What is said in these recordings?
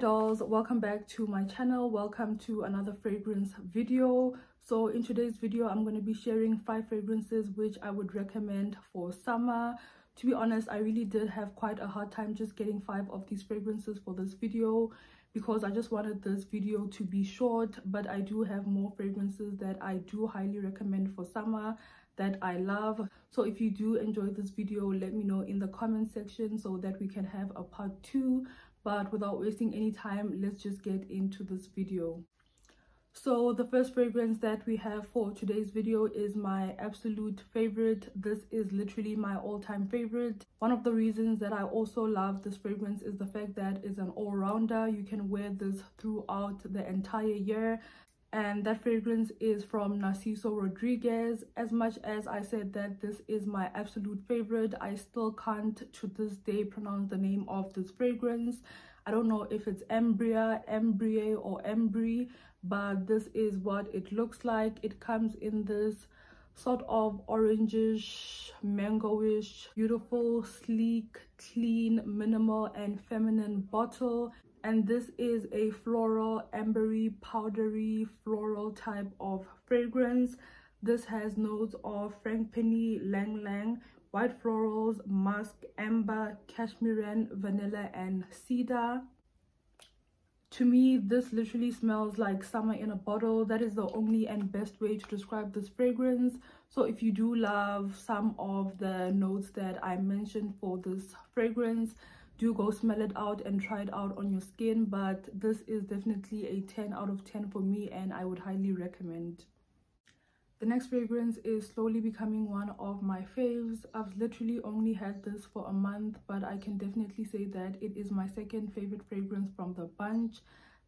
dolls welcome back to my channel welcome to another fragrance video. So in today's video i'm going to be sharing five fragrances which i would recommend for summer. To be honest i really did have quite a hard time just getting five of these fragrances for this video because i just wanted this video to be short but i do have more fragrances that i do highly recommend for summer that i love. So if you do enjoy this video let me know in the comment section so that we can have a part two but without wasting any time let's just get into this video. So the first fragrance that we have for today's video is my absolute favorite. This is literally my all-time favorite. One of the reasons that i also love this fragrance is the fact that it's an all-rounder. You can wear this throughout the entire year and that fragrance is from Narciso Rodriguez. As much as I said that this is my absolute favorite, I still can't to this day pronounce the name of this fragrance. I don't know if it's Embria, Embrie or Embry, but this is what it looks like. It comes in this sort of orangish, mangoish, beautiful, sleek, clean, minimal and feminine bottle. And this is a floral ambery powdery floral type of fragrance. This has notes of frangipani lang lang white florals musk amber cashmeran vanilla and cedar to me this literally smells like summer in a bottle. That is the only and best way to describe this fragrance. So if you do love some of the notes that i mentioned for this fragrance do go smell it out and try it out on your skin. But this is definitely a 10 out of 10 for me and i would highly recommend the next fragrance is slowly becoming one of my faves. I've literally only had this for a month but i can definitely say that it is my second favorite fragrance from the bunch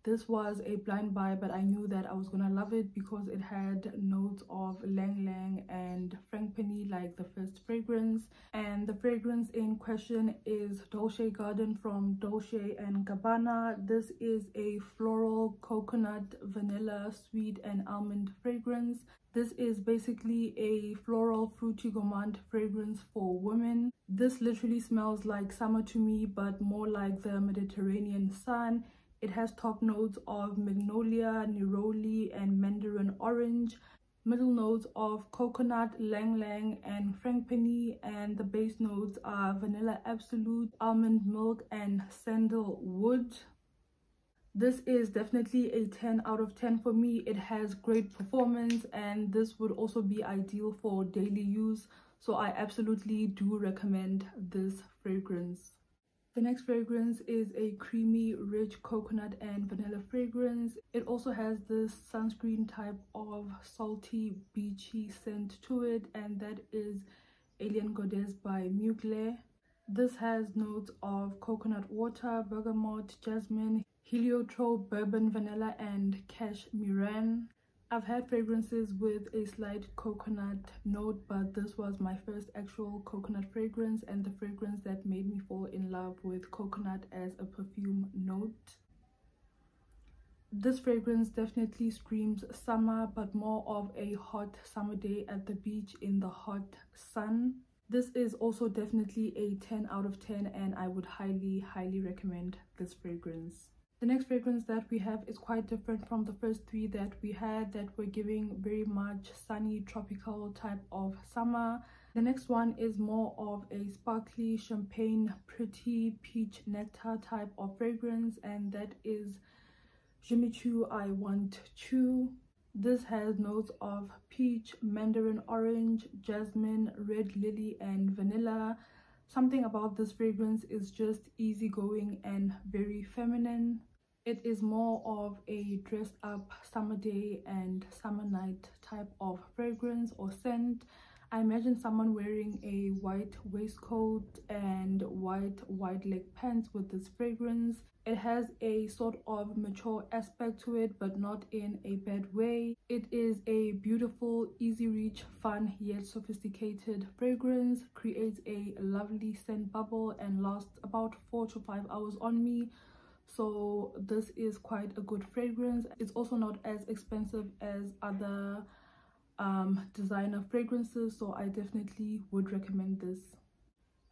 this was a blind buy but i knew that i was gonna love it because it had notes of lang lang and frangipani like the first fragrance. And the fragrance in question is dolce garden from dolce and gabbana. This is a floral coconut vanilla sweet and almond fragrance. This is basically a floral fruity gourmand fragrance for women. This literally smells like summer to me but more like the mediterranean sun it has top notes of magnolia, neroli, and mandarin orange, middle notes of coconut, lang lang, and frangipani, and the base notes are vanilla absolute, almond milk, and sandalwood. This is definitely a 10 out of 10 for me. It has great performance and this would also be ideal for daily use. So I absolutely do recommend this fragrance. The next fragrance is a creamy, rich coconut and vanilla fragrance. It also has this sunscreen type of salty, beachy scent to it and that is Alien Goddess by Mugler. This has notes of coconut water, bergamot, jasmine, heliotrope, bourbon vanilla and cashmeran. I've had fragrances with a slight coconut note, but this was my first actual coconut fragrance and the fragrance that made me fall in love with coconut as a perfume note. This fragrance definitely screams summer, but more of a hot summer day at the beach in the hot sun. This is also definitely a 10 out of 10 and I would highly, highly recommend this fragrance. The next fragrance that we have is quite different from the first three that we had that were giving very much sunny tropical type of summer. The next one is more of a sparkly champagne pretty peach nectar type of fragrance and that is Jimmy Choo I Want Choo. This has notes of peach, mandarin orange, jasmine, red lily and vanilla. Something about this fragrance is just easygoing and very feminine it is more of a dressed up summer day and summer night type of fragrance or scent. I imagine someone wearing a white waistcoat and white wide leg pants with this fragrance. It has a sort of mature aspect to it but not in a bad way. It is a beautiful easy reach fun yet sophisticated fragrance. Creates a lovely scent bubble and lasts about four to five hours on me so this is quite a good fragrance. It's also not as expensive as other um, designer fragrances so i definitely would recommend this.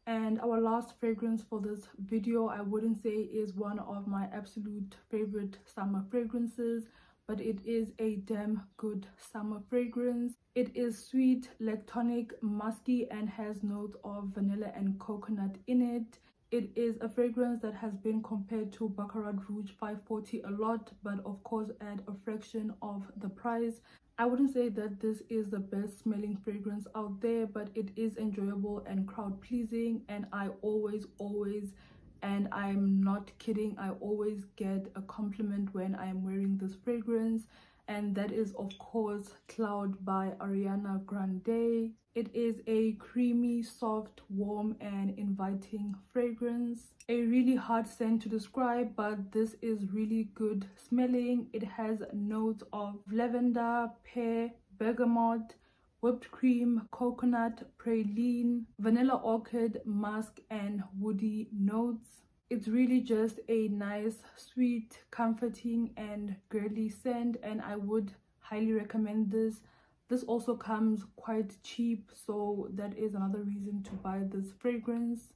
And our last fragrance for this video i wouldn't say is one of my absolute favorite summer fragrances but it is a damn good summer fragrance. It is sweet lactonic musky and has notes of vanilla and coconut in it it is a fragrance that has been compared to baccarat rouge 540 a lot but of course at a fraction of the price I wouldn't say that this is the best smelling fragrance out there, but it is enjoyable and crowd pleasing. And I always, always, and I'm not kidding, I always get a compliment when I'm wearing this fragrance. And that is, of course, Cloud by Ariana Grande. It is a creamy, soft, warm, and inviting fragrance. A really hard scent to describe, but this is really good smelling. It has notes of lavender, pear, bergamot, whipped cream, coconut, praline, vanilla orchid, musk, and woody notes. It's really just a nice, sweet, comforting, and girly scent, and I would highly recommend this. This also comes quite cheap so that is another reason to buy this fragrance.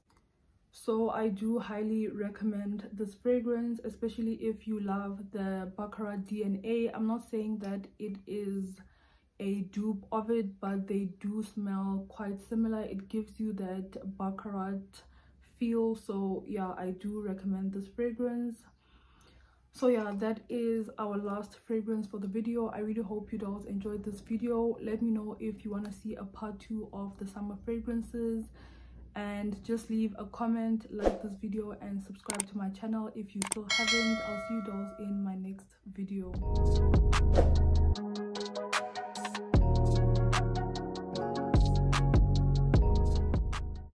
So i do highly recommend this fragrance especially if you love the baccarat dna i'm not saying that it is a dupe of it but they do smell quite similar. It gives you that baccarat feel so yeah i do recommend this fragrance. So yeah that is our last fragrance for the video. I really hope you guys enjoyed this video. Let me know if you want to see a part two of the summer fragrances. And just leave a comment like this video and subscribe to my channel if you still haven't. I'll see you guys in my next video